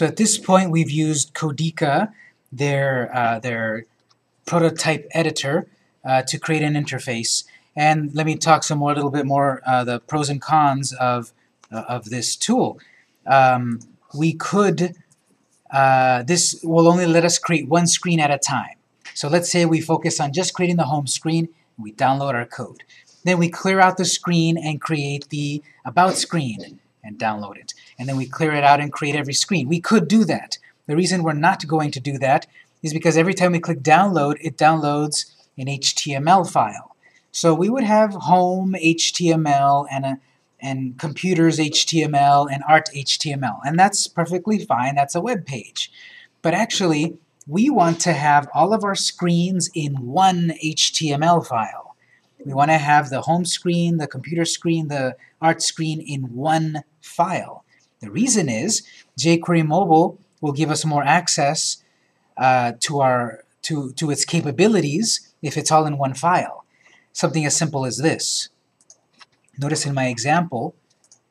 So at this point, we've used Codiqa, their, uh, their prototype editor, uh, to create an interface. And let me talk some more, a little bit more, uh, the pros and cons of, uh, of this tool. Um, we could, uh, this will only let us create one screen at a time. So let's say we focus on just creating the home screen, we download our code. Then we clear out the screen and create the About screen and download it. And then we clear it out and create every screen. We could do that. The reason we're not going to do that is because every time we click download, it downloads an HTML file. So we would have home HTML and a and computers HTML and art HTML. And that's perfectly fine. That's a web page. But actually, we want to have all of our screens in one HTML file. We want to have the home screen, the computer screen, the art screen in one file. The reason is jQuery Mobile will give us more access uh, to, our, to, to its capabilities if it's all in one file. Something as simple as this. Notice in my example,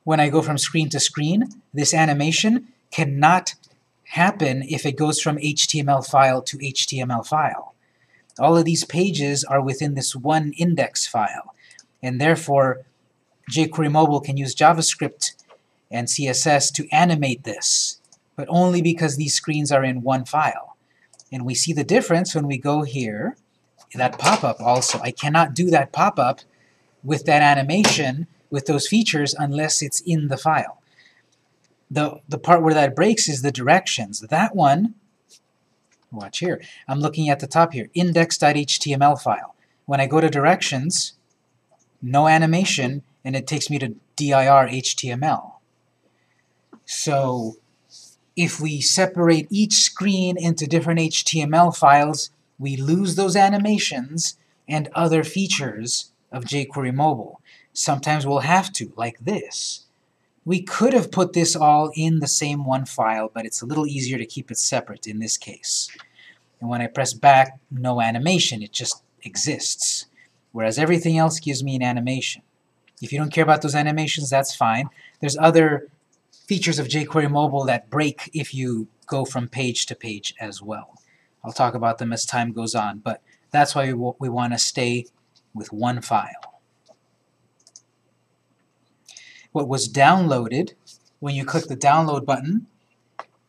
when I go from screen to screen, this animation cannot happen if it goes from HTML file to HTML file. All of these pages are within this one index file, and therefore jQuery Mobile can use JavaScript and CSS to animate this, but only because these screens are in one file. And we see the difference when we go here, that pop-up also. I cannot do that pop-up with that animation, with those features, unless it's in the file. The, the part where that breaks is the directions. That one, watch here, I'm looking at the top here, index.html file. When I go to directions, no animation, and it takes me to dir HTML. So if we separate each screen into different HTML files, we lose those animations and other features of jQuery Mobile. Sometimes we'll have to, like this. We could have put this all in the same one file, but it's a little easier to keep it separate in this case. And when I press back, no animation, it just exists. Whereas everything else gives me an animation. If you don't care about those animations, that's fine. There's other features of jQuery Mobile that break if you go from page to page as well. I'll talk about them as time goes on, but that's why we, we want to stay with one file. What was downloaded, when you click the download button,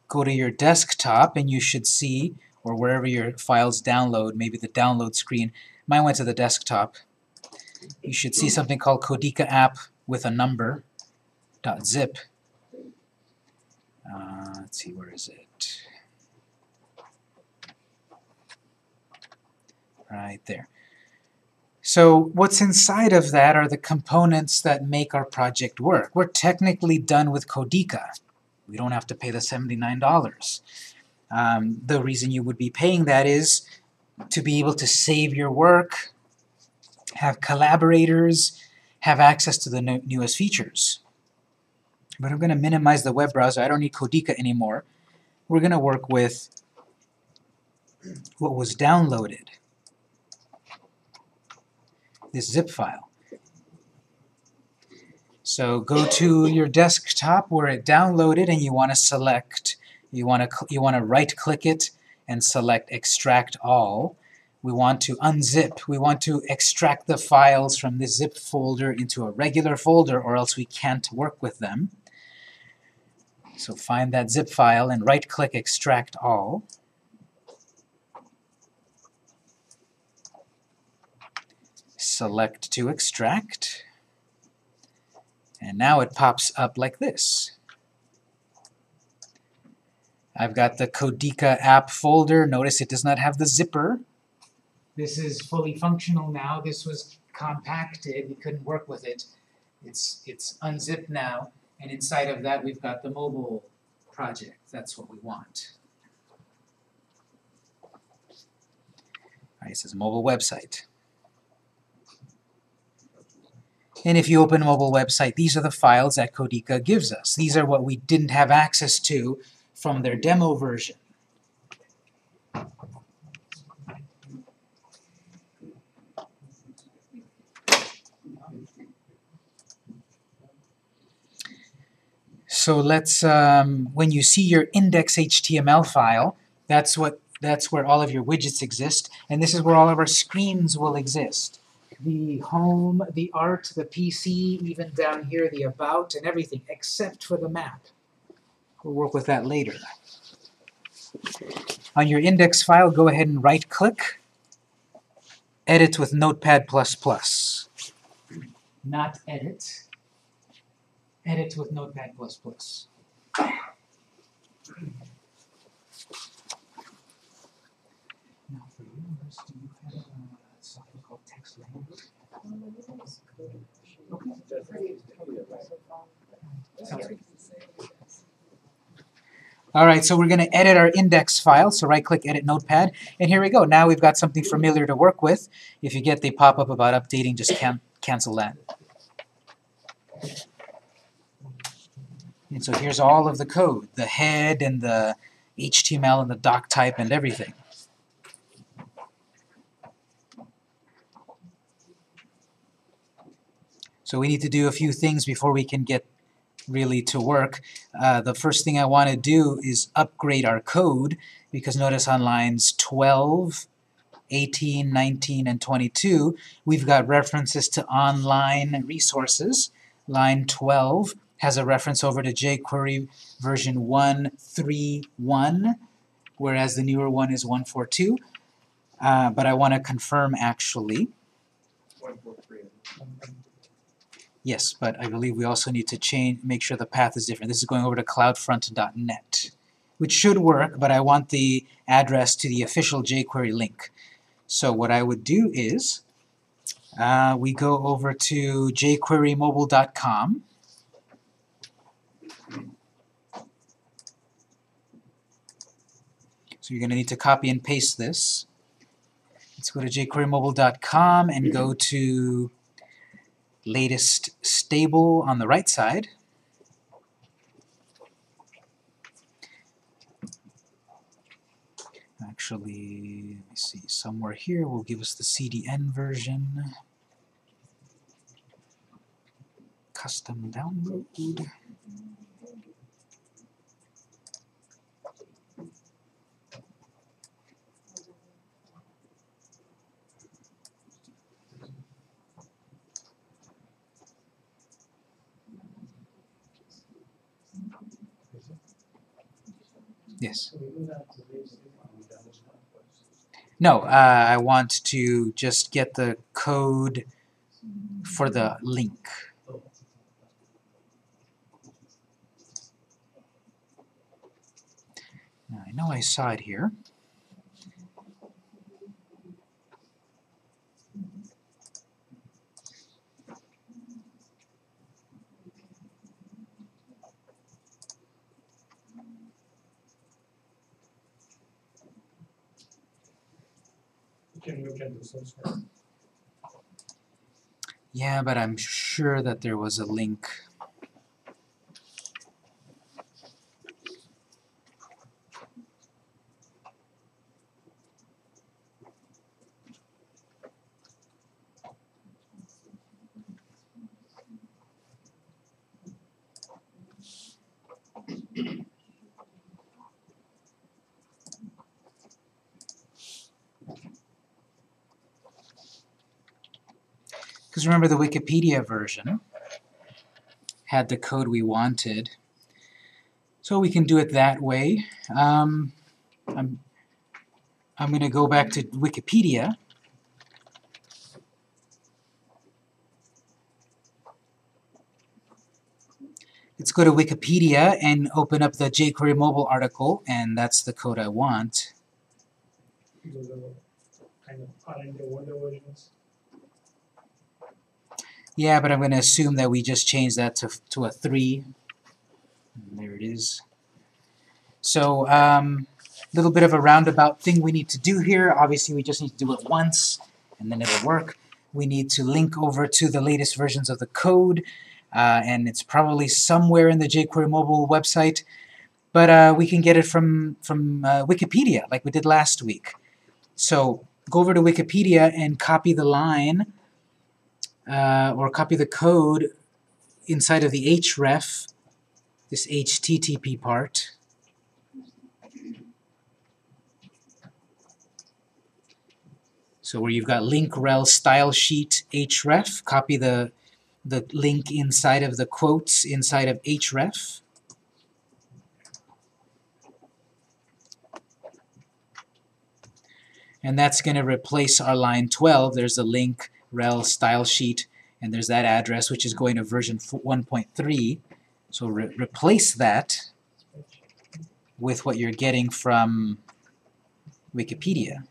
go to your desktop and you should see, or wherever your files download, maybe the download screen, mine went to the desktop, you should see something called Codiqa app with a number, dot .zip. Uh, let's see, where is it? Right there. So what's inside of that are the components that make our project work. We're technically done with Codiqa. We don't have to pay the $79. Um, the reason you would be paying that is to be able to save your work, have collaborators, have access to the newest features. But I'm going to minimize the web browser. I don't need Codiqa anymore. We're going to work with what was downloaded this zip file. So go to your desktop where it downloaded and you want to select, you want to, you want to right click it and select extract all. We want to unzip, we want to extract the files from the zip folder into a regular folder or else we can't work with them. So find that zip file and right click extract all. select to extract, and now it pops up like this. I've got the Codiqa app folder. Notice it does not have the zipper. This is fully functional now. This was compacted. We couldn't work with it. It's, it's unzipped now. And inside of that, we've got the mobile project. That's what we want. All right, it says mobile website. And if you open a mobile website, these are the files that Codiqa gives us. These are what we didn't have access to from their demo version. So let's, um, when you see your index.html file, that's what that's where all of your widgets exist, and this is where all of our screens will exist. The home, the art, the PC, even down here, the about, and everything, except for the map. We'll work with that later. On your index file, go ahead and right-click, edit with Notepad++. Not edit, edit with Notepad++. Now for do you have uh, something called text language? Good. All right, so we're going to edit our index file. So right-click Edit Notepad, and here we go. Now we've got something familiar to work with. If you get the pop-up about updating, just can cancel that. And so here's all of the code, the head and the HTML and the doc type and everything. So we need to do a few things before we can get really to work. Uh, the first thing I want to do is upgrade our code because notice on lines 12, 18, 19, and 22 we've got references to online resources. Line 12 has a reference over to jQuery version 131 whereas the newer one is 142. Uh, but I want to confirm actually. 143. Yes, but I believe we also need to change, make sure the path is different. This is going over to cloudfront.net, which should work, but I want the address to the official jQuery link. So what I would do is, uh, we go over to jquerymobile.com, So you're going to need to copy and paste this. Let's go to jquerymobile.com and go to latest stable on the right side. Actually, let me see, somewhere here will give us the CDN version. Custom download. Yes. No, uh, I want to just get the code for the link. Now, I know I saw it here. can look at the source code. Yeah, but I'm sure that there was a link. Because remember the Wikipedia version had the code we wanted. So we can do it that way. Um, I'm, I'm going to go back to Wikipedia. Let's go to Wikipedia and open up the jQuery mobile article, and that's the code I want. Kind of aren't the older versions. Yeah, but I'm going to assume that we just changed that to, to a 3. And there it is. So, a um, little bit of a roundabout thing we need to do here. Obviously, we just need to do it once, and then it'll work. We need to link over to the latest versions of the code, uh, and it's probably somewhere in the jQuery mobile website, but uh, we can get it from, from uh, Wikipedia, like we did last week. So, go over to Wikipedia and copy the line uh, or copy the code inside of the href this HTTP part. So where you've got link rel style sheet href, copy the the link inside of the quotes inside of href. And that's going to replace our line 12. There's a link rel style sheet, and there's that address, which is going to version 1.3. So re replace that with what you're getting from Wikipedia.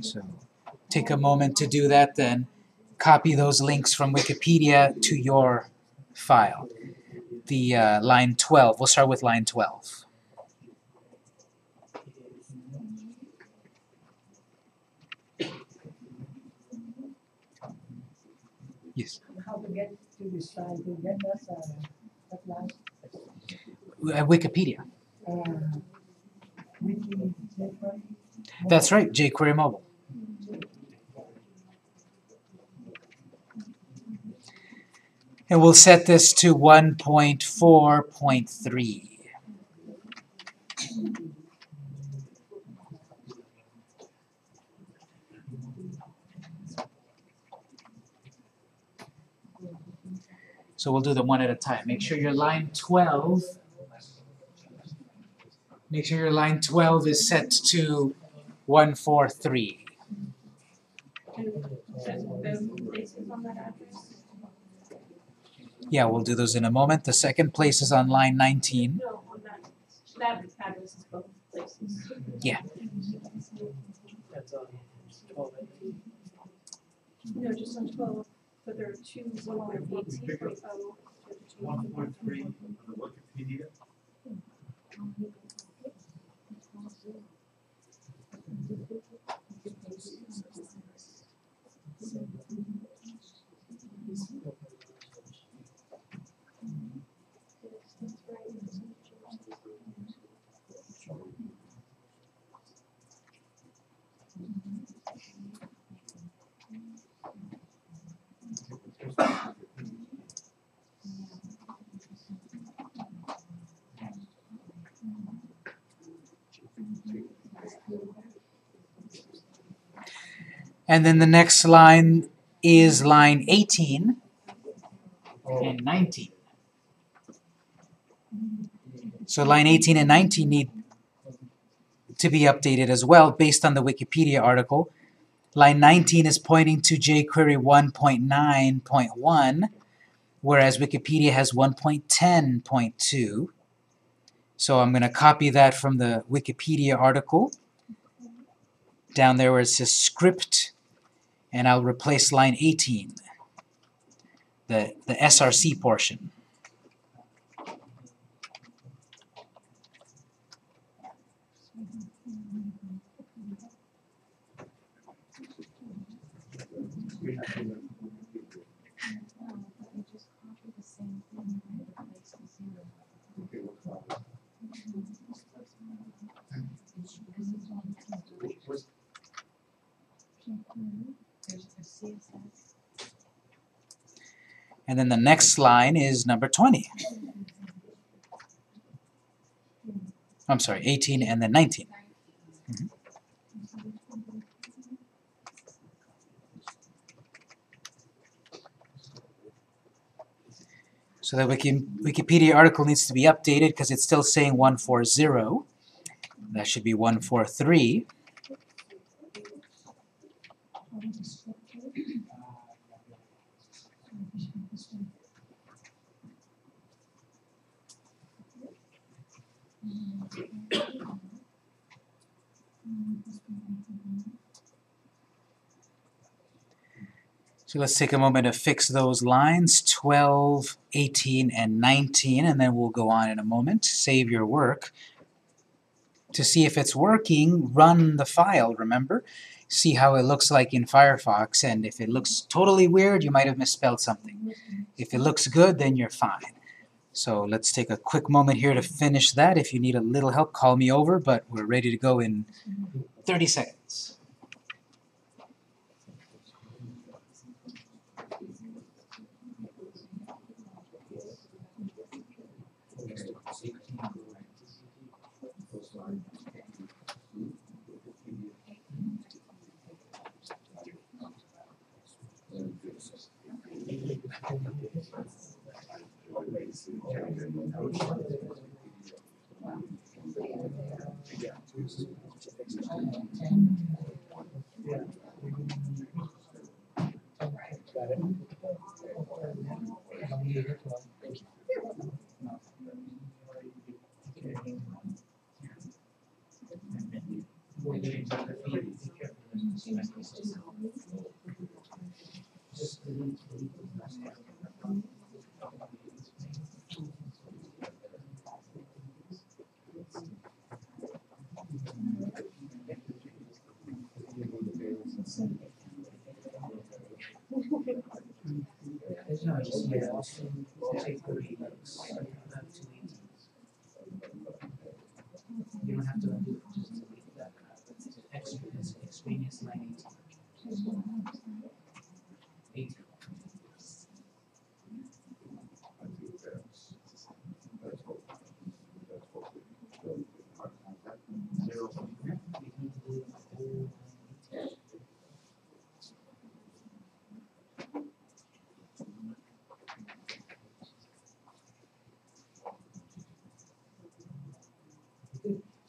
So take a moment to do that then. Copy those links from Wikipedia to your file. The uh, line 12, we'll start with line 12. Yes. How to get to this slide, to get us, uh, that last, Uh, Wikipedia. uh, wiki. That's right, jQuery Mobile. And we'll set this to 1.4.3. So we'll do them one at a time. Make sure your line 12, make sure your line 12 is set to 143. Yeah, we'll do those in a moment. The second place is on line 19. No, on that, that address is both places. Yeah. That's on twelve. No, just on twelve, but there are two, one on eighteen point oh. One point And then the next line is line 18 and 19. So line 18 and 19 need to be updated as well based on the Wikipedia article. Line 19 is pointing to jQuery 1.9.1, whereas Wikipedia has 1.10.2. So I'm going to copy that from the Wikipedia article down there where it says script, and I'll replace line 18, the, the SRC portion. And then the next line is number 20. I'm sorry, 18 and then 19. Mhm. So the Wiki, Wikipedia article needs to be updated because it's still saying 140. That should be 143. So let's take a moment to fix those lines, 12, 18, and 19, and then we'll go on in a moment. Save your work. To see if it's working, run the file, remember? See how it looks like in Firefox, and if it looks totally weird, you might have misspelled something. If it looks good, then you're fine. So let's take a quick moment here to finish that. If you need a little help, call me over, but we're ready to go in 30 seconds. Thank you. nosso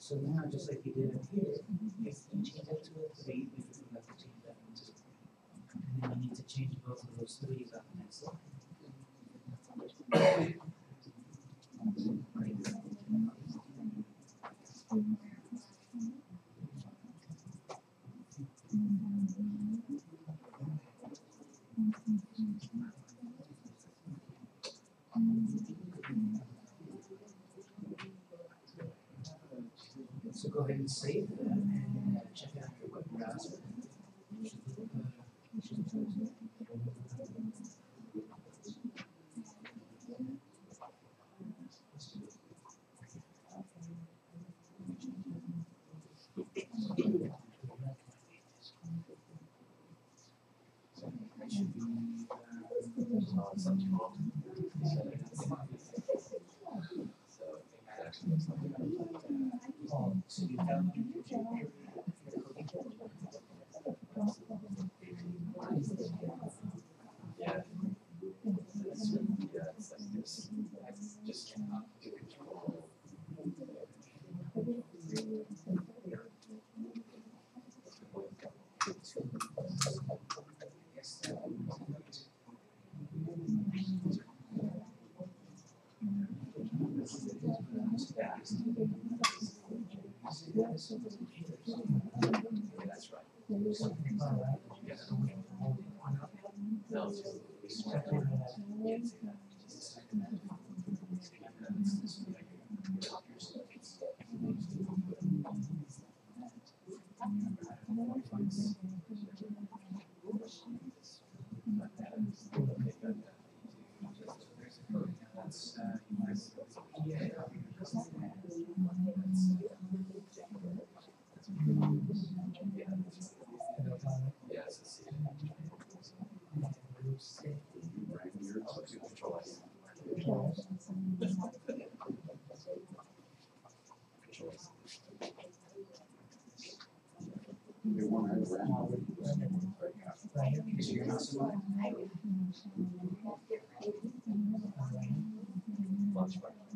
So now, just like you did up here, if you change it to a three, because have to change that one. And then you need to change both of those threes on the next line. ask That's right. No.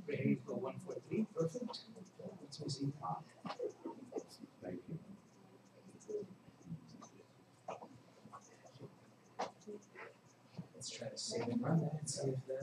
Ready for one, four, three, perfect. Let's see. Thank you. Let's try to save and run that, see if that.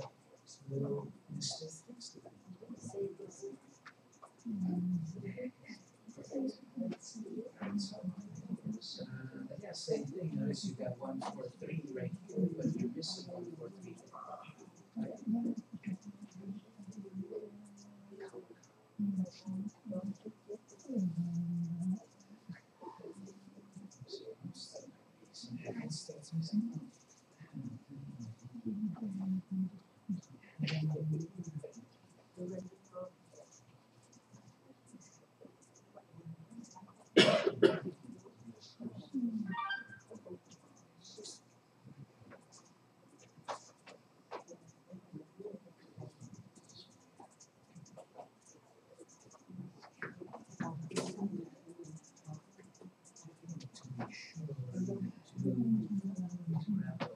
Thank you.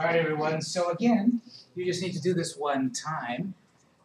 All right, everyone. So again, you just need to do this one time.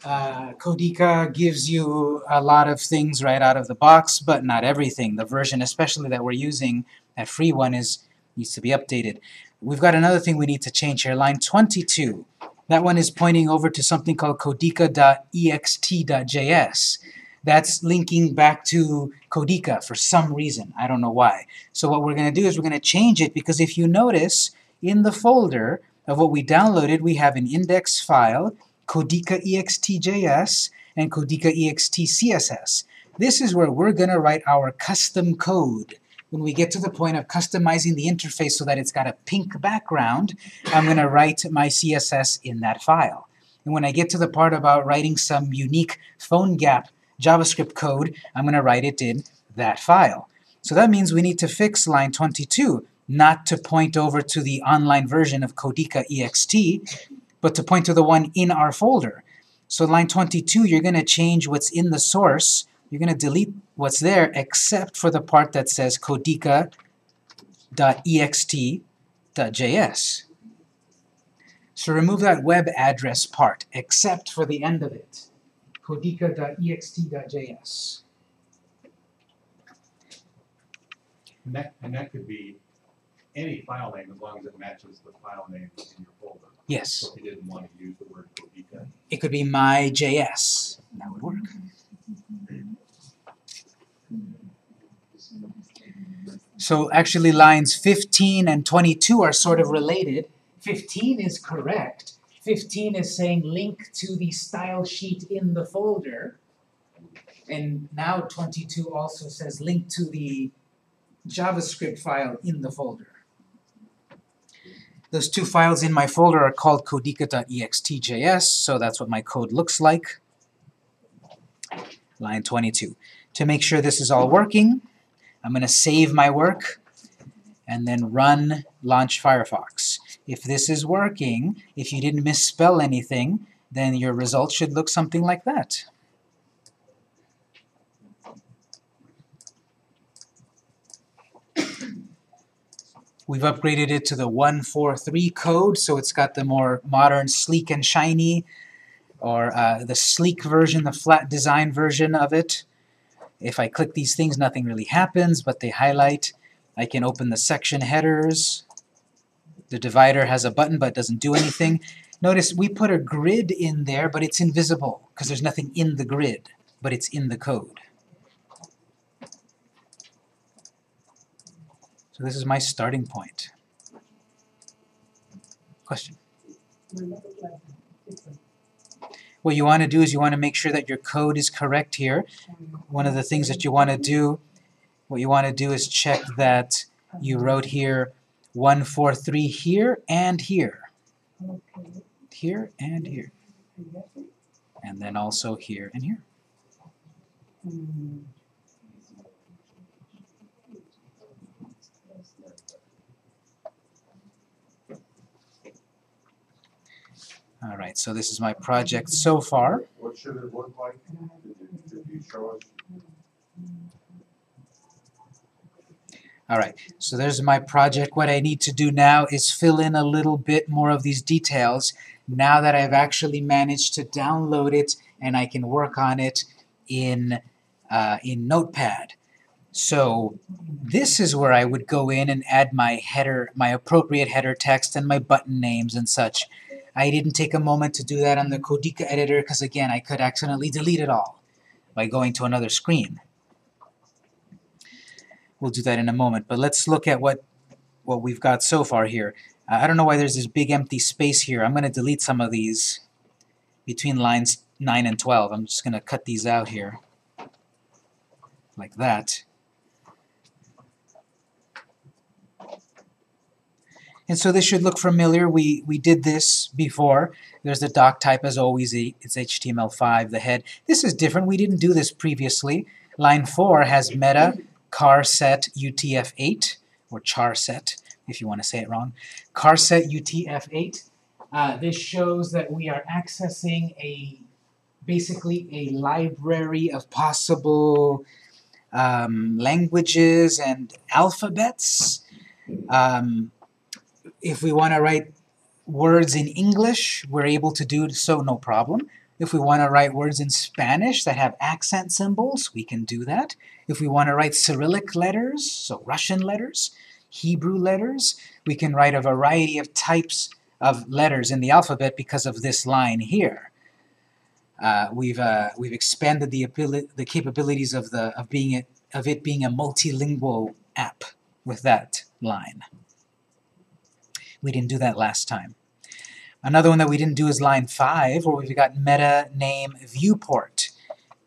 Uh, Codiqa gives you a lot of things right out of the box, but not everything. The version, especially that we're using, that free one, is needs to be updated. We've got another thing we need to change here. Line 22. That one is pointing over to something called codiqa.ext.js. That's linking back to Codiqa for some reason. I don't know why. So what we're going to do is we're going to change it because if you notice, in the folder of what we downloaded, we have an index file, Codiqa EXTJS, and Codiqa EXTCSS. This is where we're going to write our custom code. When we get to the point of customizing the interface so that it's got a pink background, I'm going to write my CSS in that file. And when I get to the part about writing some unique PhoneGap JavaScript code, I'm going to write it in that file. So that means we need to fix line 22 not to point over to the online version of Codiqa EXT, but to point to the one in our folder. So line 22, you're going to change what's in the source. You're going to delete what's there except for the part that says codiqa.ext.js. So remove that web address part, except for the end of it, codiqa.ext.js. And that, and that could be any file name as long as it matches the file name in your folder. Yes, So if you didn't want to use the word Codiqa, it could be my.js. That would work. So actually lines 15 and 22 are sort of related. 15 is correct. 15 is saying link to the style sheet in the folder. And now 22 also says link to the JavaScript file in the folder. Those two files in my folder are called codiqa.extjs, so that's what my code looks like. Line 22. To make sure this is all working, I'm going to save my work and then run launch Firefox. If this is working, if you didn't misspell anything, then your results should look something like that. We've upgraded it to the 143 code, so it's got the more modern, sleek and shiny, or uh, the sleek version, the flat design version of it. If I click these things, nothing really happens, but they highlight. I can open the section headers. The divider has a button but doesn't do anything. Notice we put a grid in there, but it's invisible because there's nothing in the grid, but it's in the code. So this is my starting point. Question? What you want to do is you want to make sure that your code is correct here. One of the things that you want to do, what you want to do is check that you wrote here 143 here and here. Here and here. And then also here and here. All right, so this is my project so far. What should it look like? Did you, show us? All right, so there's my project. What I need to do now is fill in a little bit more of these details now that I've actually managed to download it and I can work on it in, uh, in Notepad. So this is where I would go in and add my header, my appropriate header text and my button names and such. I didn't take a moment to do that on the Codiqa editor because again, I could accidentally delete it all by going to another screen. We'll do that in a moment, but let's look at what, what we've got so far here. Uh, I don't know why there's this big empty space here. I'm going to delete some of these between lines 9 and 12. I'm just going to cut these out here like that. And so this should look familiar. We, we did this before. There's the doc type as always, it's HTML5, the head. This is different, we didn't do this previously. Line 4 has meta car set UTF-8, or char set, if you want to say it wrong. Car set UTF-8. Uh, this shows that we are accessing a basically a library of possible um, languages and alphabets. Um, if we want to write words in English, we're able to do so no problem. If we want to write words in Spanish that have accent symbols, we can do that. If we want to write Cyrillic letters, so Russian letters, Hebrew letters, we can write a variety of types of letters in the alphabet because of this line here. Uh, we've uh, we've expanded the ability, the capabilities of the of being it of it being a multilingual app with that line. We didn't do that last time. Another one that we didn't do is line 5, where we've got meta name viewport.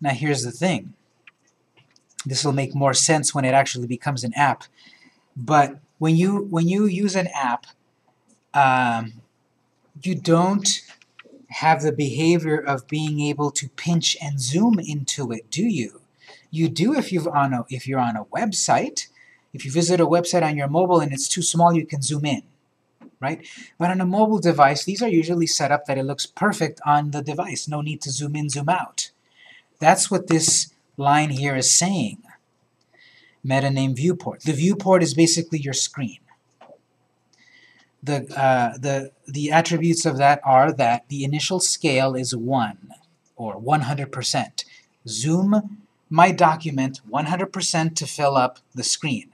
Now here's the thing. This will make more sense when it actually becomes an app. But when you when you use an app, um, you don't have the behavior of being able to pinch and zoom into it, do you? You do if you've on a, if you're on a website. If you visit a website on your mobile and it's too small, you can zoom in, right? But on a mobile device, these are usually set up that it looks perfect on the device. No need to zoom in, zoom out. That's what this line here is saying. Meta name viewport. The viewport is basically your screen. The, uh, the, the attributes of that are that the initial scale is 1, or 100%. Zoom my document 100% to fill up the screen.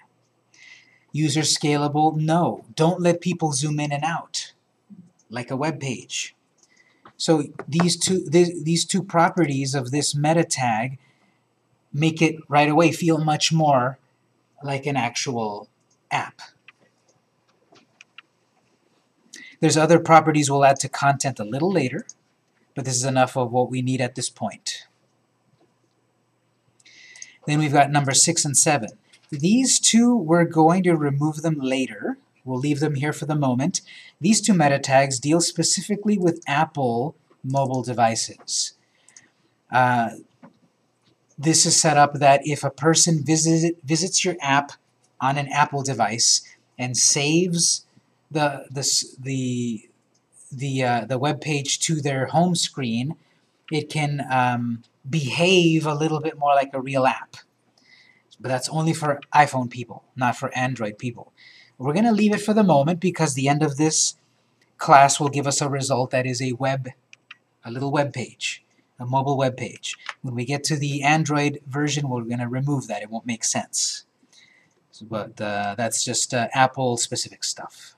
User scalable, no. Don't let people zoom in and out, like a web page. So these two, th these two properties of this meta tag make it right away feel much more like an actual app. There's other properties we'll add to content a little later, but this is enough of what we need at this point. Then we've got number 6 and 7. These two, we're going to remove them later. We'll leave them here for the moment. These two meta tags deal specifically with Apple mobile devices. Uh, this is set up that if a person visit, visits your app on an Apple device and saves the the the the uh, the web page to their home screen, it can um, behave a little bit more like a real app. But that's only for iPhone people, not for Android people. We're going to leave it for the moment because the end of this class will give us a result that is a web, a little web page, a mobile web page. When we get to the Android version, we're going to remove that. It won't make sense. So, but uh, that's just uh, Apple-specific stuff.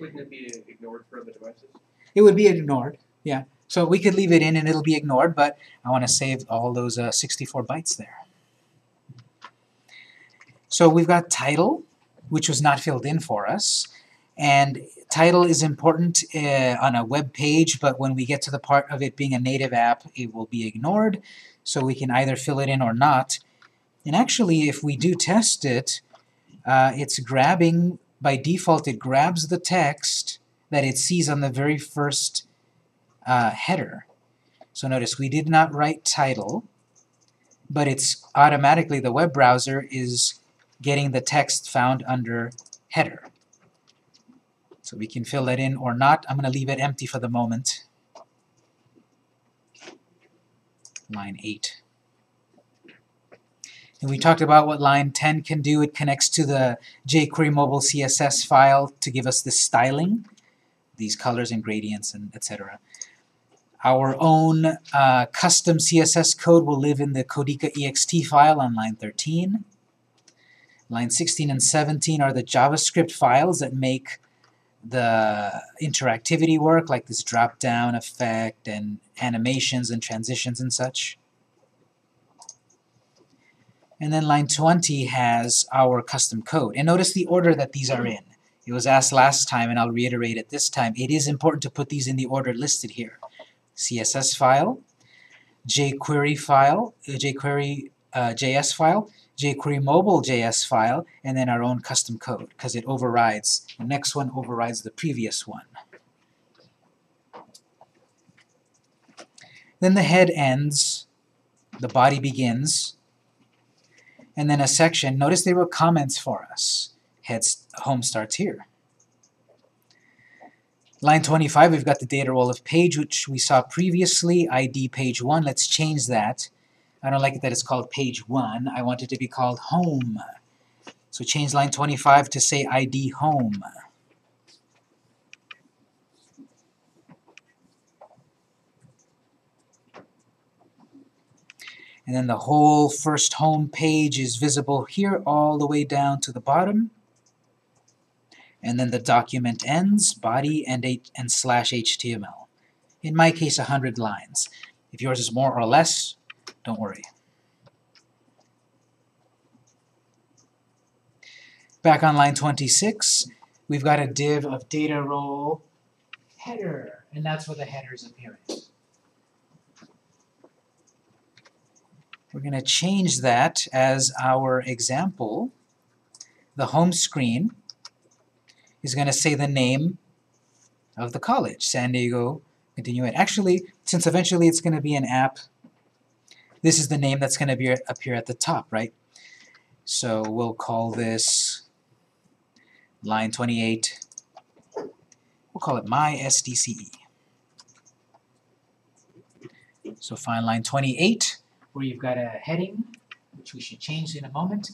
Wouldn't it be ignored for other devices? It would be ignored, yeah. So we could leave it in and it'll be ignored, but I want to save all those uh, 64 bytes there. So we've got title, which was not filled in for us, and title is important uh, on a web page, but when we get to the part of it being a native app, it will be ignored, so we can either fill it in or not. And actually, if we do test it, uh, it's grabbing, by default, it grabs the text that it sees on the very first uh, header. So notice we did not write title, but it's automatically, the web browser is getting the text found under header. So we can fill that in or not. I'm going to leave it empty for the moment. Line 8. And we talked about what line 10 can do. It connects to the jQuery mobile CSS file to give us the styling, these colors and gradients and etc. Our own uh, custom CSS code will live in the Codiqa ext file on line 13. Line 16 and 17 are the JavaScript files that make the interactivity work, like this drop-down effect and animations and transitions and such. And then line 20 has our custom code. And notice the order that these are in. It was asked last time, and I'll reiterate it this time. It is important to put these in the order listed here. CSS file, jQuery file, uh, jQuery uh, JS file, jQuery mobile JS file and then our own custom code because it overrides, the next one overrides the previous one. Then the head ends, the body begins, and then a section. Notice they wrote comments for us. Head home starts here. Line 25, we've got the data role of page, which we saw previously, ID page 1. Let's change that I don't like it that it's called page 1. I want it to be called home. So change line 25 to say ID home. And then the whole first home page is visible here all the way down to the bottom. And then the document ends, body and, H and slash HTML. In my case, 100 lines. If yours is more or less, don't worry. Back on line 26, we've got a div of data role header, and that's where the header is appearing. We're going to change that as our example. The home screen is going to say the name of the college, San Diego Continuate. Actually, since eventually it's going to be an app, this is the name that's going to be appear at the top, right? So we'll call this line 28, we'll call it my SDCE. So find line 28, where you've got a heading, which we should change in a moment,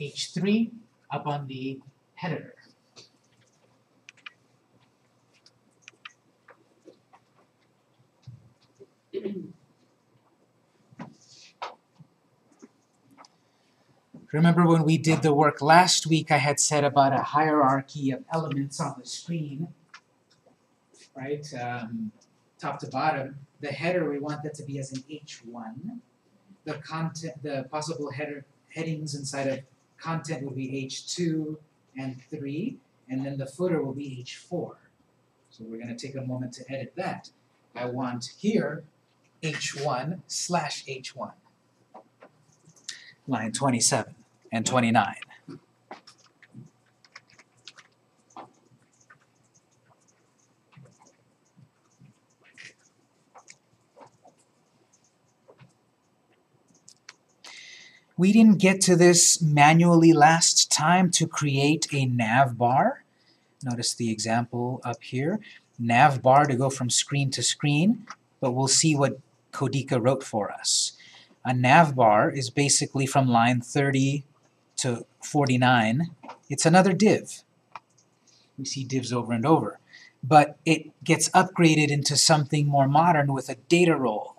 H3, up on the header. Remember when we did the work last week, I had said about a hierarchy of elements on the screen, right? Um, top to bottom. The header, we want that to be as an H1. The content, the possible header headings inside of content will be H2 and 3, and then the footer will be H4. So we're going to take a moment to edit that. I want here H1 slash H1. Line 27 and 29. We didn't get to this manually last time to create a nav bar. Notice the example up here. Nav bar to go from screen to screen, but we'll see what Codiqa wrote for us. A nav bar is basically from line 30 to 49. It's another div. We see divs over and over. But it gets upgraded into something more modern with a data role.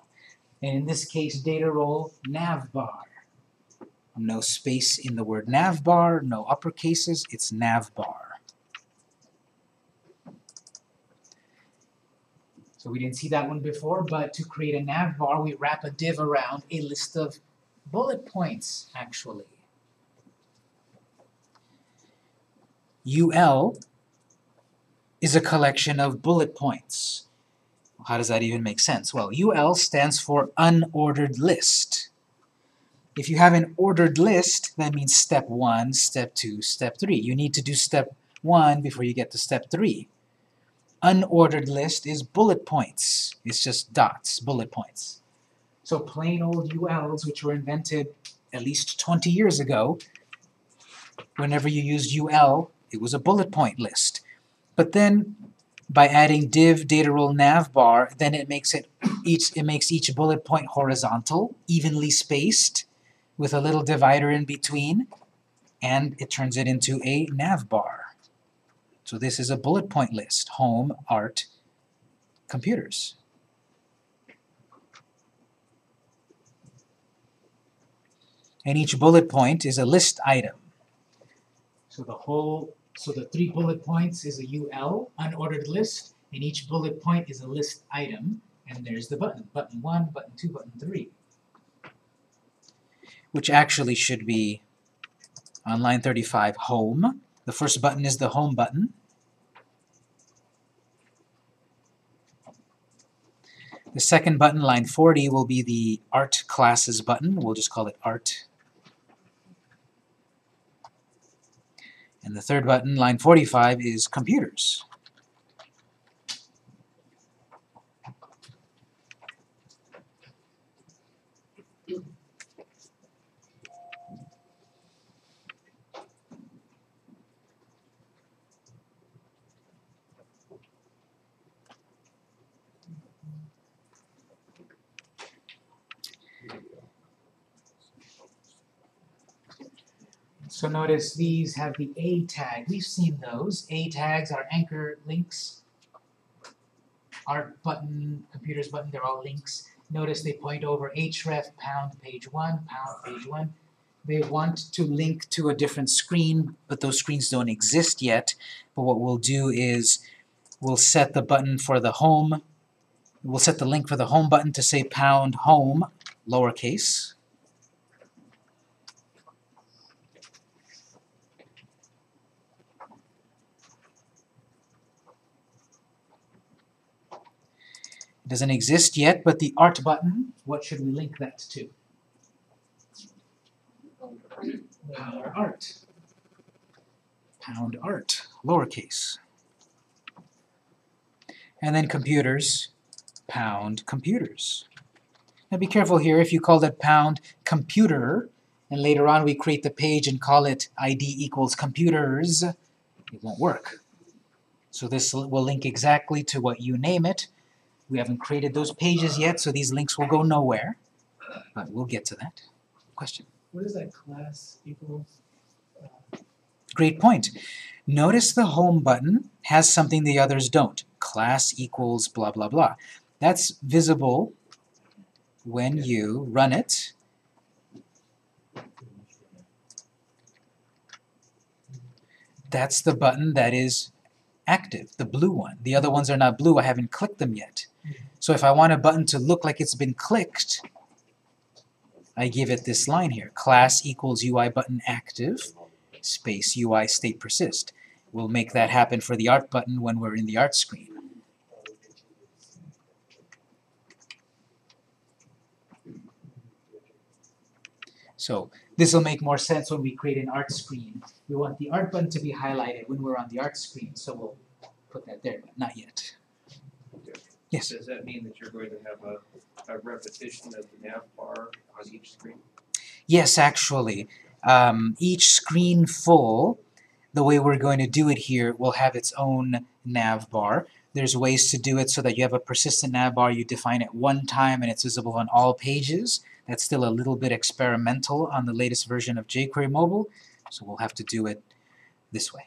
And in this case, data role nav bar. No space in the word nav bar, no uppercases, it's nav bar. So we didn't see that one before, but to create a nav bar, we wrap a div around a list of bullet points, actually. UL is a collection of bullet points. How does that even make sense? Well, UL stands for unordered list. If you have an ordered list, that means step 1, step 2, step 3. You need to do step 1 before you get to step 3. Unordered list is bullet points. It's just dots, bullet points. So plain old ULs, which were invented at least 20 years ago, whenever you used UL, it was a bullet point list. But then by adding div data role navbar, then it makes it each it makes each bullet point horizontal, evenly spaced, with a little divider in between, and it turns it into a navbar. So this is a bullet point list, home, art, computers. And each bullet point is a list item. So the whole, so the three bullet points is a UL, unordered list, and each bullet point is a list item, and there's the button, button 1, button 2, button 3. Which actually should be on line 35, home. The first button is the home button. The second button, line 40, will be the art classes button. We'll just call it art. And the third button, line 45, is computers. So notice these have the A tag. We've seen those. A tags are anchor links. Art button, computers button, they're all links. Notice they point over href pound page one, pound page one. They want to link to a different screen, but those screens don't exist yet. But what we'll do is we'll set the button for the home. We'll set the link for the home button to say pound home, lowercase. Doesn't exist yet, but the art button, what should we link that to? Pound art. Pound art, lowercase. And then computers, pound computers. Now be careful here, if you call that pound computer, and later on we create the page and call it id equals computers, it won't work. So this will link exactly to what you name it. We haven't created those pages yet, so these links will go nowhere, but we'll get to that. Question? What is that class equals? Uh, Great point. Notice the home button has something the others don't. Class equals blah blah blah. That's visible when you run it. That's the button that is active, the blue one. The other ones are not blue, I haven't clicked them yet. So if I want a button to look like it's been clicked, I give it this line here, class equals UI button active, space UI state persist. We'll make that happen for the art button when we're in the art screen. So this will make more sense when we create an art screen. We want the art button to be highlighted when we're on the art screen, so we'll put that there, but not yet. Yes? Does that mean that you're going to have a, a repetition of the nav bar on each screen? Yes, actually. Um, each screen full, the way we're going to do it here, will have its own nav bar. There's ways to do it so that you have a persistent nav bar, you define it one time and it's visible on all pages. That's still a little bit experimental on the latest version of jQuery Mobile, so we'll have to do it this way.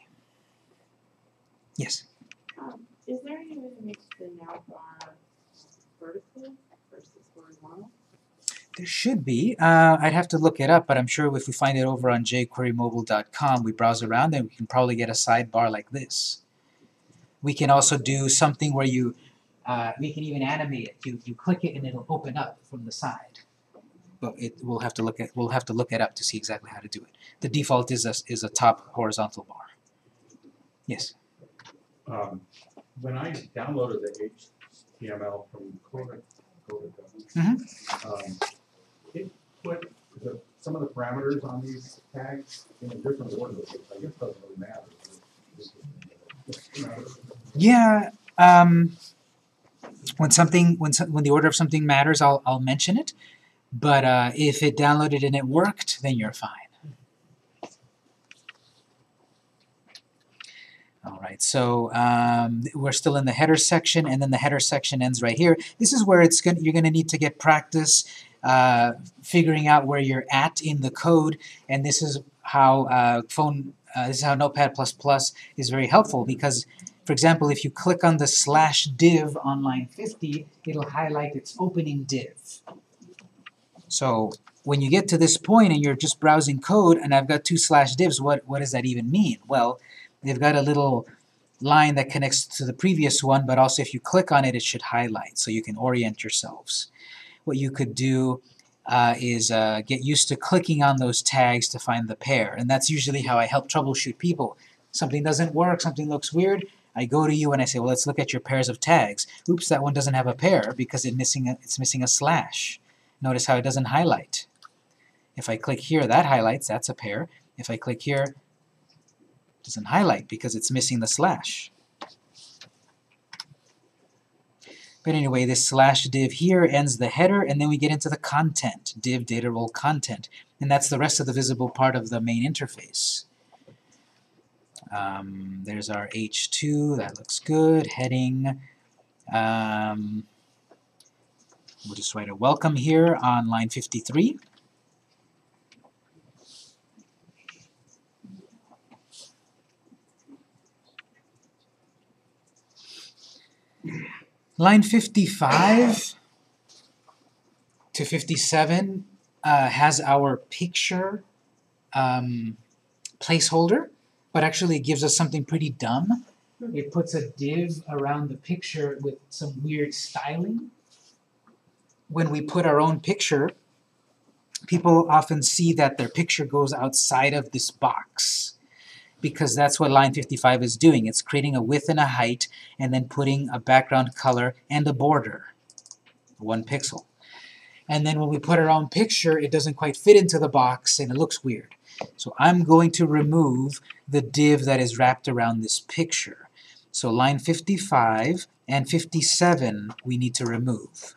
Yes? Um, is there any way to make the nav bar vertical versus horizontal? There should be. Uh, I'd have to look it up, but I'm sure if we find it over on jQueryMobile.com, we browse around, then we can probably get a sidebar like this. We can also do something where you, uh, we can even animate it. You, you click it and it'll open up from the side. But it, we'll have to look at we'll have to look it up to see exactly how to do it. The default is a, is a top horizontal bar. Yes. Um, when I downloaded the HTML from Codiqa, Codiqa, Mhm. um, put the, some of the parameters on these tags in a different order, I guess doesn't really matter. Yeah. Um, when something when some, when the order of something matters, I'll I'll mention it. But uh, if it downloaded and it worked, then you're fine. All right, so um, we're still in the header section, and then the header section ends right here. This is where it's going you're going to need to get practice uh, figuring out where you're at in the code, and this is how uh, phone uh, this is how Notepad++ is very helpful because, for example, if you click on the slash div on line 50, it'll highlight its opening div. So when you get to this point and you're just browsing code and I've got two slash divs, what, what does that even mean? Well, they've got a little line that connects to the previous one, but also if you click on it, it should highlight so you can orient yourselves. What you could do uh, is uh, get used to clicking on those tags to find the pair, and that's usually how I help troubleshoot people. Something doesn't work, something looks weird, I go to you and I say, well, let's look at your pairs of tags. Oops, that one doesn't have a pair because missing a, it's missing a slash. Notice how it doesn't highlight. If I click here, that highlights, that's a pair. If I click here, it doesn't highlight because it's missing the slash. But anyway, this slash div here ends the header, and then we get into the content, div data role content. And that's the rest of the visible part of the main interface. Um, there's our H2, that looks good. Heading. Um, We'll just write a welcome here on line 53. Line 55 to 57 uh, has our picture um, placeholder, but actually it gives us something pretty dumb. It puts a div around the picture with some weird styling. When we put our own picture, people often see that their picture goes outside of this box because that's what line 55 is doing. It's creating a width and a height and then putting a background color and a border, one pixel. And then when we put our own picture, it doesn't quite fit into the box and it looks weird. So I'm going to remove the div that is wrapped around this picture. So line 55 and 57 we need to remove.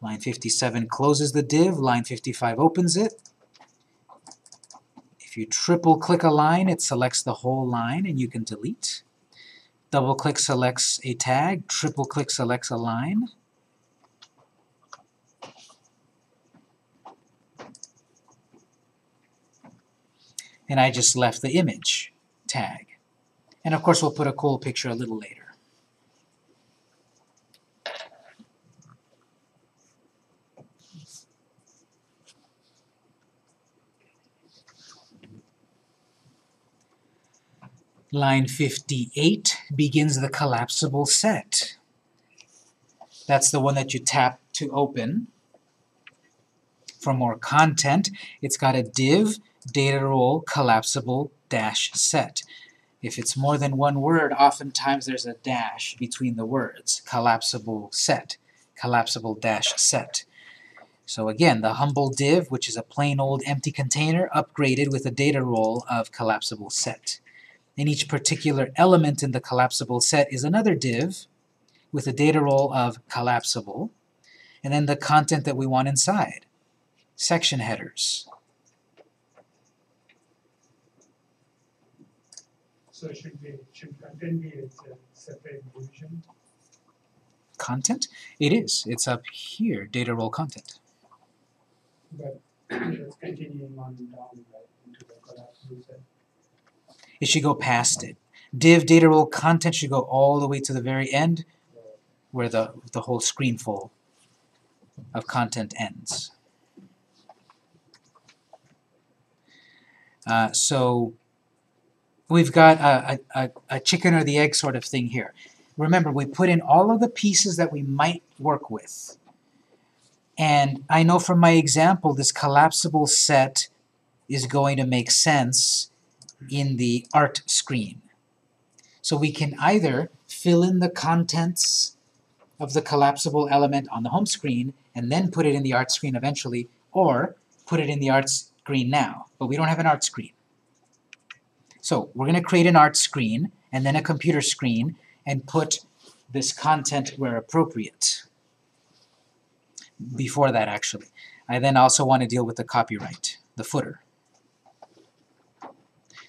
Line 57 closes the div, line 55 opens it. If you triple click a line, it selects the whole line and you can delete. Double click selects a tag, triple click selects a line. And I just left the image tag. And of course we'll put a cool picture a little later. Line 58 begins the collapsible set. That's the one that you tap to open. For more content, it's got a div data role collapsible dash set. If it's more than one word, oftentimes there's a dash between the words. Collapsible set, collapsible dash set. So again, the humble div, which is a plain old empty container, upgraded with a data role of collapsible set. And each particular element in the collapsible set is another div with a data role of collapsible, and then the content that we want inside. Section headers. So it should be, should content be its a separate division? Content? It is. It's up here, data role content. But it's continuing on down right into the collapsible set. It should go past it. Div data role content should go all the way to the very end where the, the whole screen full of content ends. Uh, so we've got a, a, a chicken or the egg sort of thing here. Remember, we put in all of the pieces that we might work with. And I know from my example, this collapsible set is going to make sense in the art screen. So we can either fill in the contents of the collapsible element on the home screen and then put it in the art screen eventually, or put it in the art screen now, but we don't have an art screen. So we're going to create an art screen and then a computer screen and put this content where appropriate. Before that, actually. I then also want to deal with the copyright, the footer.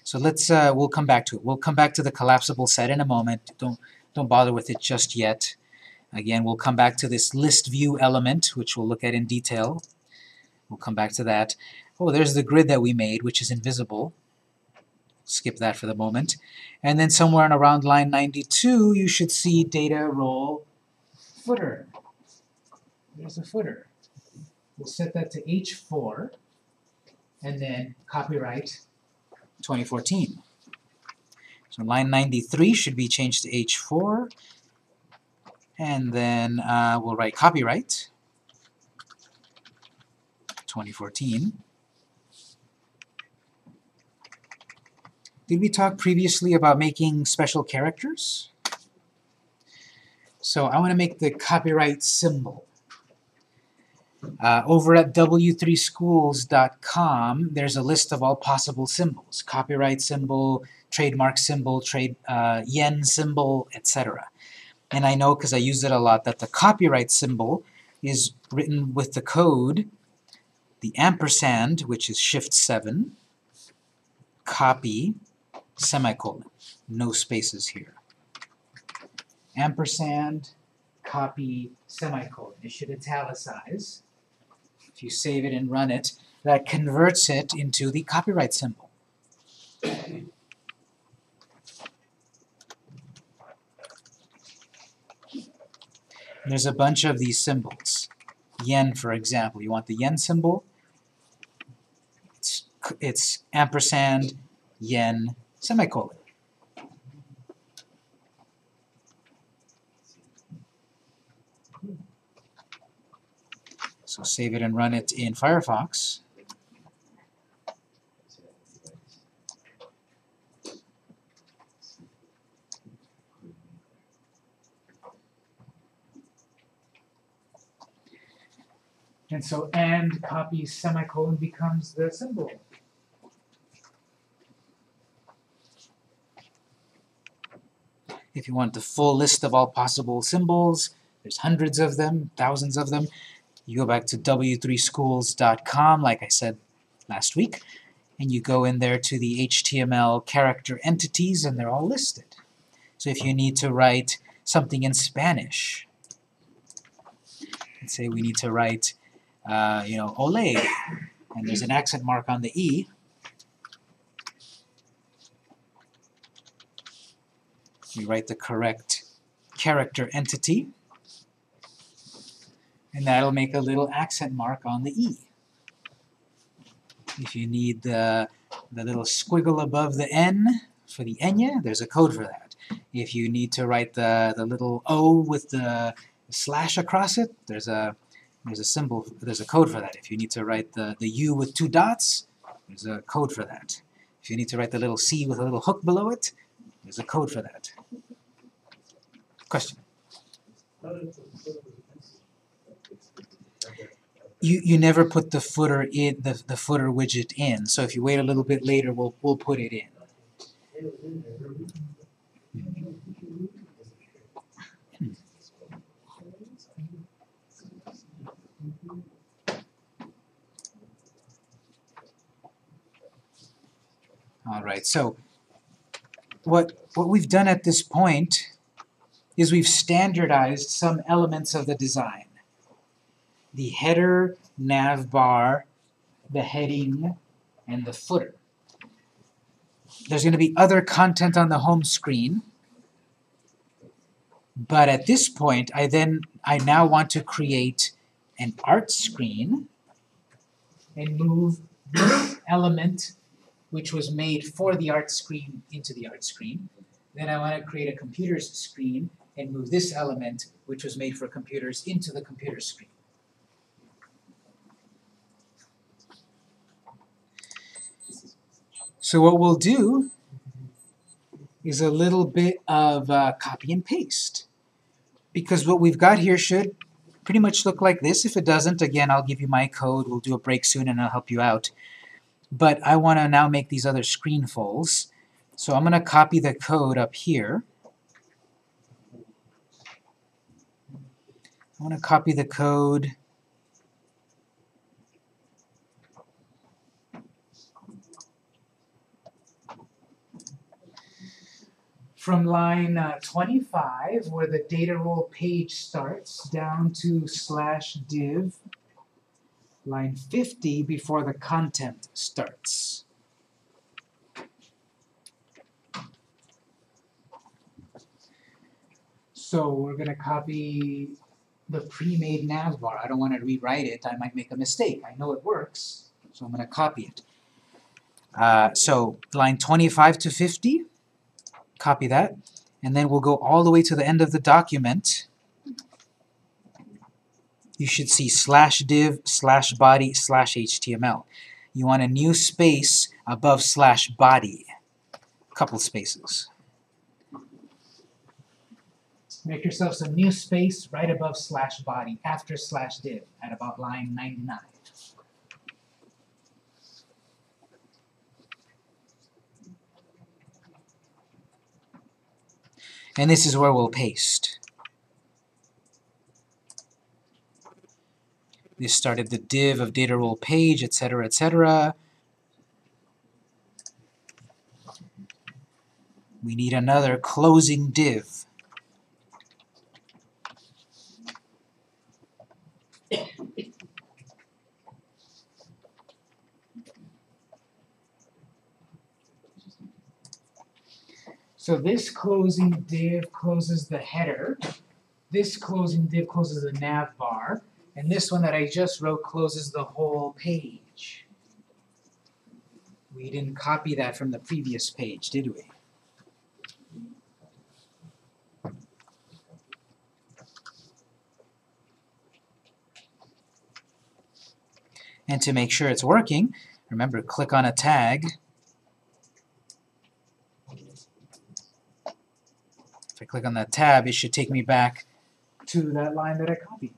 So let's, uh, we'll come back to it. We'll come back to the collapsible set in a moment. Don't, don't bother with it just yet. Again, we'll come back to this list view element, which we'll look at in detail. We'll come back to that. Oh, there's the grid that we made, which is invisible. Skip that for the moment. And then somewhere around line 92, you should see data role footer. There's a footer. We'll set that to H4, and then copyright 2014. So line 93 should be changed to H4, and then uh, we'll write copyright 2014. Did we talk previously about making special characters? So I want to make the copyright symbol. Uh, over at w3schools.com, there's a list of all possible symbols. Copyright symbol, trademark symbol, trade uh, yen symbol, etc. And I know because I use it a lot that the copyright symbol is written with the code, the ampersand, which is shift 7, copy, semicolon. No spaces here. ampersand, copy, semicolon. It should italicize. If you save it and run it, that converts it into the copyright symbol. There's a bunch of these symbols. Yen, for example. You want the yen symbol? It's, it's ampersand, yen, semicolon. So save it and run it in Firefox. And so and copy semicolon becomes the symbol. If you want the full list of all possible symbols, there's hundreds of them, thousands of them. You go back to w3schools.com, like I said last week, and you go in there to the HTML character entities, and they're all listed. So if you need to write something in Spanish, let's say we need to write, uh, you know, ole, and there's an accent mark on the E, we write the correct character entity, and that'll make a little accent mark on the E. If you need the, the little squiggle above the N for the Enya, there's a code for that. If you need to write the, the little O with the slash across it, there's a there's a symbol, there's a code for that. If you need to write the, the U with two dots, there's a code for that. If you need to write the little C with a little hook below it, there's a code for that. Question? You, you never put the footer in the, the footer widget in, so if you wait a little bit later, we'll we'll put it in. All right, so what what we've done at this point is we've standardized some elements of the design. The header, nav bar, the heading, and the footer. There's going to be other content on the home screen, but at this point, I then I now want to create an art screen and move this element which was made for the art screen into the art screen. Then I want to create a computer's screen and move this element, which was made for computers, into the computer screen. So what we'll do is a little bit of uh, copy and paste. Because what we've got here should pretty much look like this. If it doesn't, again, I'll give you my code. We'll do a break soon and I'll help you out. But I want to now make these other screenfuls. So I'm going to copy the code up here. I want to copy the code from line uh, 25, where the data role page starts, down to slash div, line 50 before the content starts. So we're going to copy the pre-made navbar. I don't want to rewrite it. I might make a mistake. I know it works, so I'm going to copy it. Uh, so line 25 to 50, copy that, and then we'll go all the way to the end of the document. You should see slash div slash body slash HTML. You want a new space above slash body, couple spaces. Make yourself some new space right above slash body after slash div at about line 99. And this is where we'll paste. This started the div of data role page, etc., etc. We need another closing div. So this closing div closes the header, this closing div closes the nav bar, and this one that I just wrote closes the whole page. We didn't copy that from the previous page, did we? And to make sure it's working, remember, click on a tag. If I click on that tab, it should take me back to that line that I copied.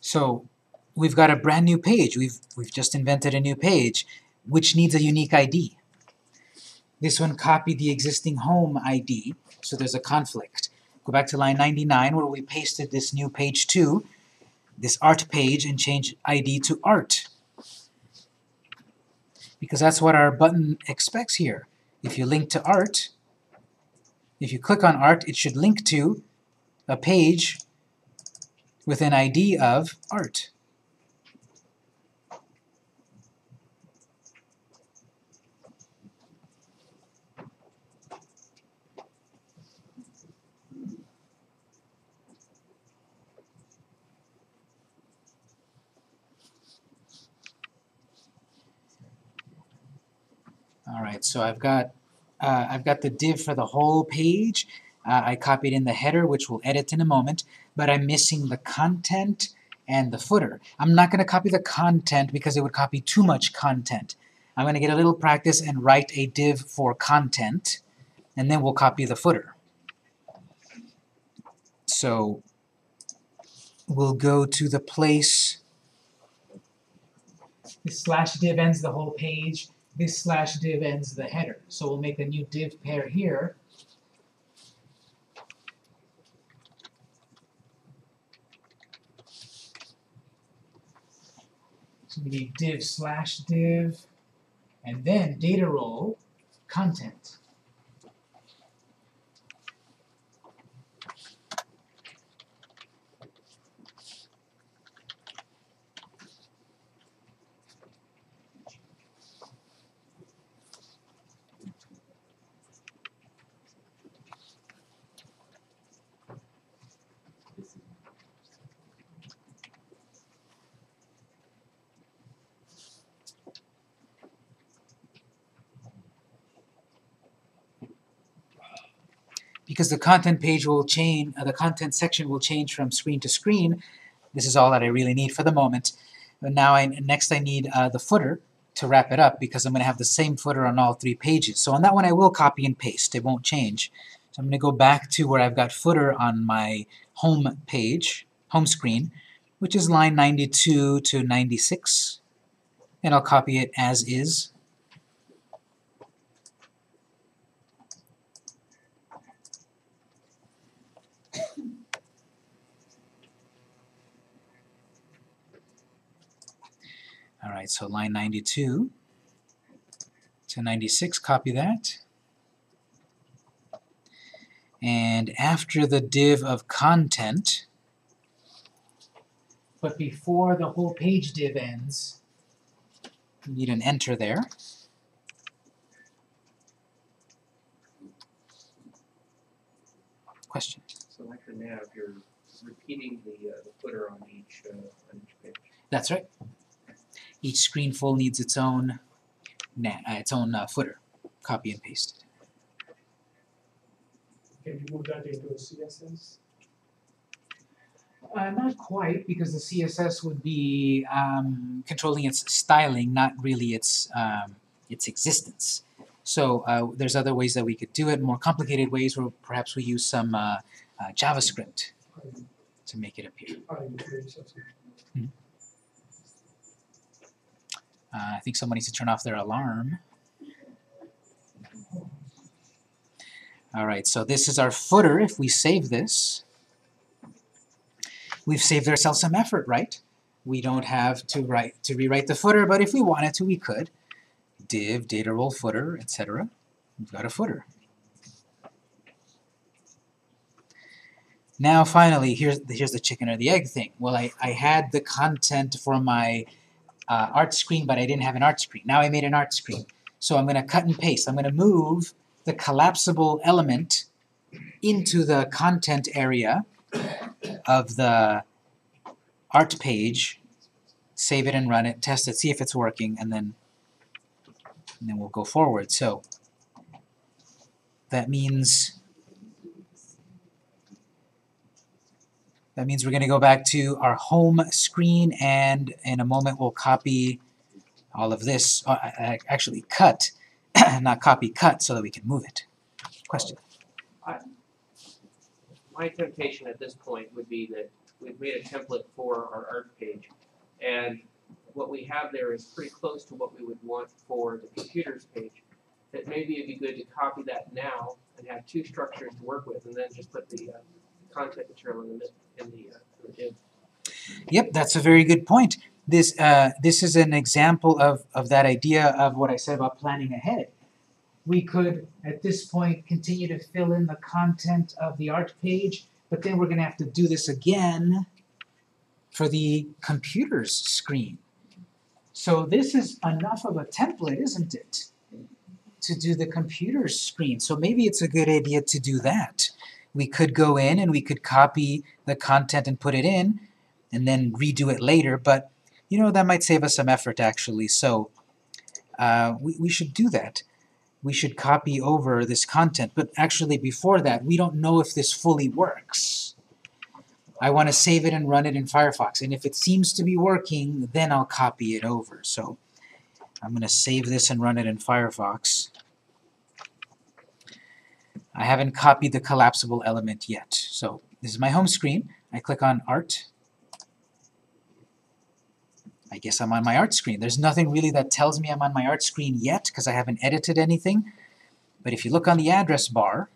So we've got a brand new page. We've, we've just invented a new page which needs a unique ID. This one copied the existing home ID, so there's a conflict. Go back to line 99 where we pasted this new page 2, this art page, and change ID to art. Because that's what our button expects here. If you link to art, if you click on art, it should link to a page with an ID of art. All right, so I've got uh, I've got the div for the whole page. Uh, I copied in the header, which we'll edit in a moment, but I'm missing the content and the footer. I'm not going to copy the content because it would copy too much content. I'm going to get a little practice and write a div for content, and then we'll copy the footer. So we'll go to the place. This slash div ends the whole page this slash div ends the header. So we'll make a new div pair here. So we need div slash div, and then data role content. Because the content page will change, uh, the content section will change from screen to screen. This is all that I really need for the moment. But now I, next I need uh, the footer to wrap it up because I'm going to have the same footer on all three pages. So on that one I will copy and paste, it won't change. So I'm going to go back to where I've got footer on my home page, home screen, which is line 92 to 96, and I'll copy it as is. All right, so line 92 to 96, copy that. And after the div of content, but before the whole page div ends, you need an enter there. Question? So like the nav, you're repeating the, uh, the footer on each, uh, on each page. That's right. Each screen full needs its own na uh, its own uh, footer. Copy and paste. Can you move that into a CSS? Uh, not quite, because the CSS would be um, controlling its styling, not really its um, its existence. So uh, there's other ways that we could do it, more complicated ways where perhaps we use some uh, uh, JavaScript to make it appear. Uh, I think someone needs to turn off their alarm. Alright, so this is our footer. If we save this, we've saved ourselves some effort, right? We don't have to write to rewrite the footer, but if we wanted to, we could. Div, data role, footer, etc. We've got a footer. Now finally, here's the, here's the chicken or the egg thing. Well, I, I had the content for my uh, art screen, but I didn't have an art screen. Now I made an art screen. So I'm going to cut and paste. I'm going to move the collapsible element into the content area of the art page, save it and run it, test it, see if it's working, and then and then we'll go forward. So that means that means we're going to go back to our home screen and in a moment we'll copy all of this, uh, uh, actually cut, not copy, cut so that we can move it. Question? My temptation at this point would be that we've made a template for our art page, and what we have there is pretty close to what we would want for the computers page. That maybe it'd be good to copy that now and have two structures to work with, and then just put the uh, content material in the in the, uh, div. Yep, that's a very good point. This uh, this is an example of, of that idea of what I said about planning ahead. We could, at this point, continue to fill in the content of the art page, but then we're going to have to do this again for the computer's screen. So this is enough of a template, isn't it, to do the computer's screen. So maybe it's a good idea to do that. We could go in and we could copy the content and put it in, and then redo it later, but you know, that might save us some effort actually, so uh, we, we should do that. We should copy over this content, but actually before that, we don't know if this fully works. I want to save it and run it in Firefox, and if it seems to be working, then I'll copy it over. So I'm going to save this and run it in Firefox. I haven't copied the collapsible element yet. So this is my home screen. I click on Art. I guess I'm on my art screen. There's nothing really that tells me I'm on my art screen yet because I haven't edited anything. But if you look on the address bar,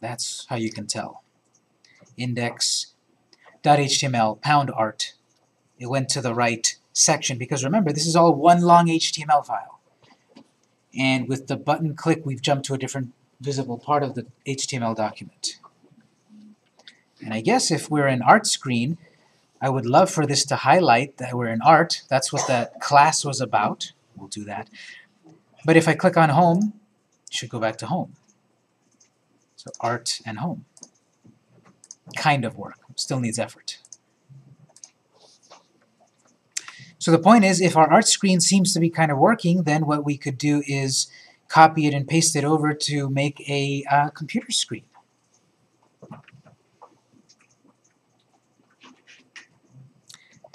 that's how you can tell. Index.html, pound art. It went to the right section because remember, this is all one long HTML file. And with the button click, we've jumped to a different visible part of the HTML document. And I guess if we're in art screen, I would love for this to highlight that we're in art. That's what that class was about. We'll do that. But if I click on home, it should go back to home. So art and home. Kind of work. Still needs effort. So the point is, if our art screen seems to be kind of working, then what we could do is copy it and paste it over to make a uh, computer screen.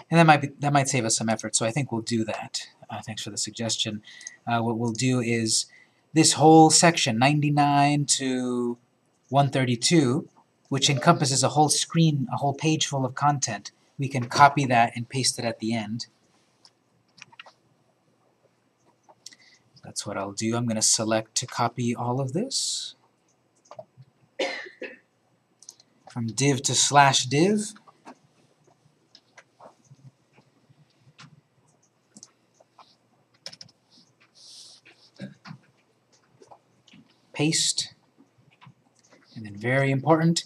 And that might be, that might save us some effort, so I think we'll do that. Uh, thanks for the suggestion. Uh, what we'll do is this whole section, 99 to 132, which encompasses a whole screen, a whole page full of content, we can copy that and paste it at the end. That's what I'll do. I'm going to select to copy all of this. From div to slash div. paste, and then very important,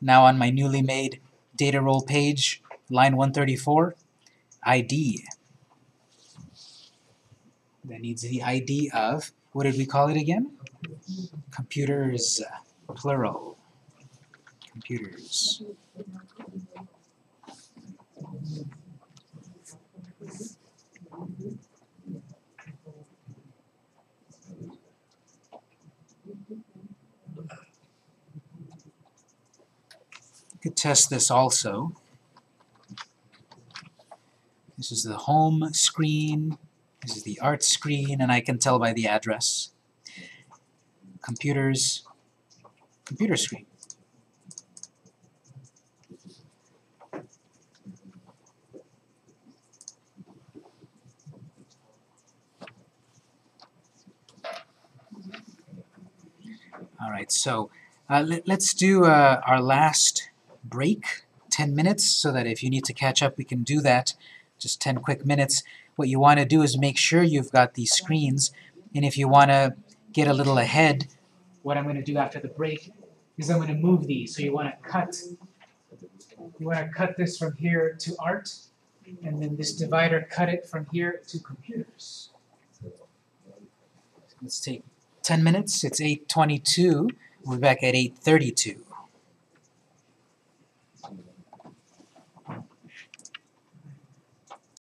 now on my newly made data role page, line 134, ID. That needs the ID of, what did we call it again? Computers, plural. Computers. could test this also. This is the home screen, this is the art screen, and I can tell by the address. Computers, computer screen. All right, so uh, let, us do uh, our last break, 10 minutes, so that if you need to catch up, we can do that. Just 10 quick minutes. What you want to do is make sure you've got these screens, and if you want to get a little ahead, what I'm going to do after the break is I'm gonna move these, so you wanna cut, you wanna cut this from here to art, and then this divider, cut it from here to computers. Let's take ten minutes, it's eight twenty-two, we're back at eight thirty-two.